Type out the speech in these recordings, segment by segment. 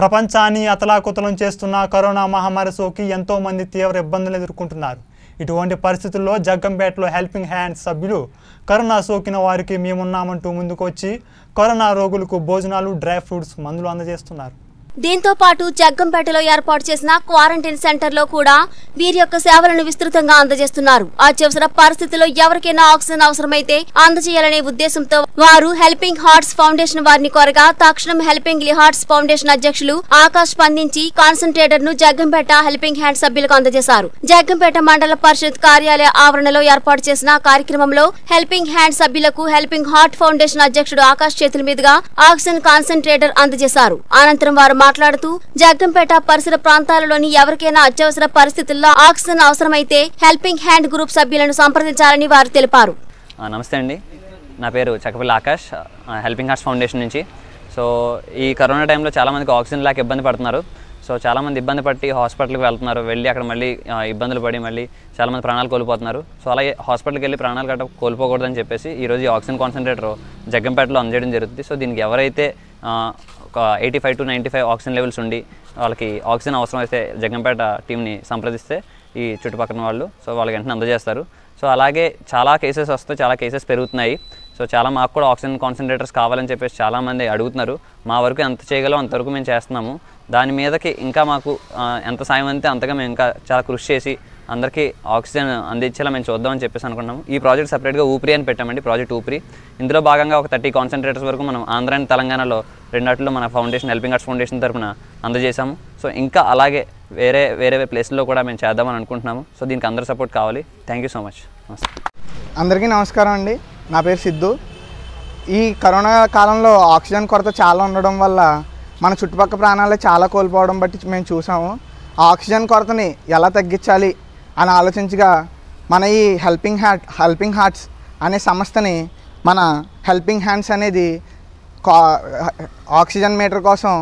ప్రపంచాన్ని అతలాకుతలం చేస్తున్న కరోనా మహమ్మారి సోకి ఎంతోమంది తీవ్ర ఇబ్బందులు ఎదుర్కొంటున్నారు. ఇటువంటి పరిస్థితుల్లో జగ్గంపేటలో హెల్పింగ్ హ్యాండ్స్ సభ్యులు కరోనా సోకిన వారికి మేమున్నామంటూ ముందుకొచ్చి కరోనా రోగులకు భోజనాలు డ్రై ఫ్రూట్స్ మందులు అందజేస్తున్నారు. దీంతో పాటు జగ్గంపేటలో ఏర్పాటు చేసిన క్వారంటైన్ సెంటర్లో కూడా వీరి యొక్క సేవలను విస్తృతంగా అందజేస్తున్నారు. అత్యవసర పరిస్థితుల్లో ఎవరికైనా ఆక్సిజన్ అవసరమైతే అందజేయాలనే ఉద్దేశంతో వారు హెల్పింగ్ హార్ట్స్ ఫౌండేషన్ వారిని కోరగా తక్షణం హెల్పింగ్ హార్ట్స్ ఫౌండేషన్ అధ్యక్షులు ఆకాష్ స్పందించి కాన్సన్ట్రేటర్ను జగ్గంపేట హెల్పింగ్ హ్యాండ్ సభ్యులకు అందజేశారు. జగ్గంపేట మండల పరిషత్ కార్యాలయ ఆవరణలో ఏర్పాటు చేసిన కార్యక్రమంలో హెల్పింగ్ హ్యాండ్ సభ్యులకు హెల్పింగ్ హార్ట్ ఫౌండేషన్ అధ్యక్షుడు ఆకాష్ చేతుల మీదుగా ఆక్సిజన్ కాన్సన్ట్రేటర్ అందజేశారు. అనంతరం వారు మాట్లాడుతూ జగ్గంపేట పరిసర ప్రాంతాలలోని ఎవరికైనా అత్యవసర పరిస్థితుల్లో ఆక్సిజన్ అవసరమైతే హెల్పింగ్ హ్యాండ్ గ్రూప్ సభ్యులను సంప్రదించాలని వారు తెలిపారు. నమస్తే అండి. నా పేరు Chakkapalli Akash helping hearts foundation నుంచి. సో ఈ కరోనా టైంలో చాలామందికి ఆక్సిజన్ లేక ఇబ్బంది పడుతున్నారు. సో చాలామంది ఇబ్బంది పట్టి హాస్పిటల్కి వెళ్తున్నారు. వెళ్ళి అక్కడ మళ్ళీ ఇబ్బందులు పడి మళ్ళీ చాలామంది ప్రాణాలు కోల్పోతున్నారు. సో అలాగే హాస్పిటల్కి వెళ్ళి ప్రాణాలు గట్ట కోల్పోకూడదని చెప్పేసి ఈరోజు ఈ ఆక్సిజన్ కాన్సన్ట్రేటర్ జగ్గంపేటలో అందజేయడం జరుగుతుంది. సో దీనికి ఎవరైతే eighty five to ninety five oxygen levels ఉండి వాళ్ళకి ఆక్సిజన్ అవసరం అయితే జగన్పేట టీంని సంప్రదిస్తే ఈ చుట్టుపక్కల వాళ్ళు. సో వాళ్ళకి వెంటనే అందజేస్తారు. సో అలాగే చాలా కేసెస్ వస్తాయి చాలా కేసెస్ పెరుగుతున్నాయి. సో చాలా మాకు కూడా ఆక్సిజన్ కాన్సన్ట్రేటర్స్ కావాలని చెప్పేసి చాలామంది అడుగుతున్నారు. మా వరకు ఎంత చేయగలం అంతవరకు మేము చేస్తున్నాము. దాని మీదకి ఇంకా మాకు ఎంత సాయం అంతే అంతగా మేము ఇంకా చాలా కృషి చేసి అందరికీ ఆక్సిజన్ అందించేలా మేము చూద్దామని చెప్పేసి అనుకున్నాము ఈ ప్రాజెక్ట్ సపరేట్గా ఊపిరి అని పెట్టామండి ప్రాజెక్ట్ ఊపిరి. ఇందులో భాగంగా ఒక థర్టీ కాన్సన్ట్రేటర్స్ వరకు మనం ఆంధ్ర అండ్ తెలంగాణలో రెండాటిలో మన ఫౌండేషన్ హెల్పింగ్ ఆర్ట్స్ ఫౌండేషన్ తరపున అందజేశాము. సో ఇంకా అలాగే వేరే వేరే ప్లేస్లో కూడా మేము చేద్దామని అనుకుంటున్నాము. సో దీనికి అందరి సపోర్ట్ కావాలి. థ్యాంక్ యూ సో మచ్ అందరికీ నమస్కారం అండి. నా పేరు సిద్ధు. ఈ కరోనా కాలంలో ఆక్సిజన్ కొరత చాలా ఉండడం వల్ల మన చుట్టుపక్కల ప్రాణాలు చాలా కోల్పోవడం బట్టి మేము చూసాము. ఆక్సిజన్ కొరతని ఎలా తగ్గించాలి అని ఆలోచించగా మన ఈ హెల్పింగ్ హ్యాట్ హెల్పింగ్ హార్ట్స్ అనే సంస్థని మన హెల్పింగ్ హ్యాండ్స్ అనేది ఆక్సిజన్ మీటర్ కోసం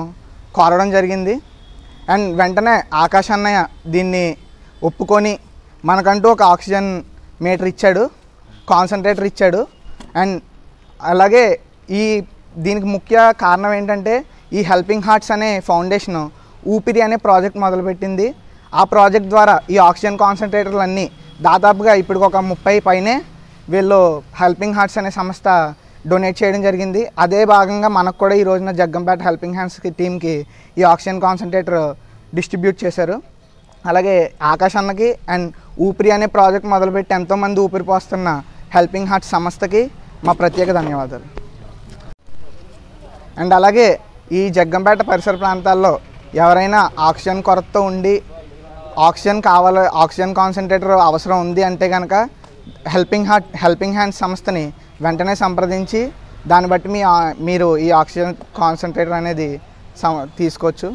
కోరడం జరిగింది. అండ్ వెంటనే ఆకాశ్ అన్నయ్య దీన్ని ఒప్పుకొని మనకంటూ ఒక ఆక్సిజన్ మీటర్ ఇచ్చాడు కాన్సన్ట్రేటర్ ఇచ్చాడు. అండ్ అలాగే ఈ దీనికి ముఖ్య కారణం ఏంటంటే ఈ హెల్పింగ్ హార్ట్స్ అనే ఫౌండేషన్ ఊపిరి అనే ప్రాజెక్ట్ మొదలుపెట్టింది. ఆ ప్రాజెక్ట్ ద్వారా ఈ ఆక్సిజన్ కాన్సన్ట్రేటర్లు అన్నీ దాదాపుగా ఇప్పుడు ఒక ముప్పై పైనే వీళ్ళు హెల్పింగ్ హార్ట్స్ అనే సంస్థ డొనేట్ చేయడం జరిగింది. అదే భాగంగా మనకు కూడా ఈ రోజున జగ్గంపేట హెల్పింగ్ హ్యాండ్స్కి టీమ్కి ఈ ఆక్సిజన్ కాన్సన్ట్రేటర్ డిస్ట్రిబ్యూట్ చేశారు. అలాగే ఆకాశ్ అన్నకి అండ్ ఊపిరి అనే ప్రాజెక్ట్ మొదలుపెట్టి ఎంతోమంది ఊపిరి పోస్తున్న హెల్పింగ్ హార్ట్ సంస్థకి మా ప్రత్యేక ధన్యవాదాలు. అండ్ అలాగే ఈ జగ్గంపేట పరిసర ప్రాంతాల్లో ఎవరైనా ఆక్సిజన్ కొరతతో ఉండి ఆక్సిజన్ కావాలి ఆక్సిజన్ కాన్సన్ట్రేటర్ అవసరం ఉంది అంటే కనుక హెల్పింగ్ హార్ట్ హెల్పింగ్ హ్యాండ్స్ సంస్థని వెంటనే సంప్రదించి దాన్ని బట్టి మీ మీరు ఈ ఆక్సిజన్ కాన్సన్ట్రేటర్ అనేది తీసుకోవచ్చు.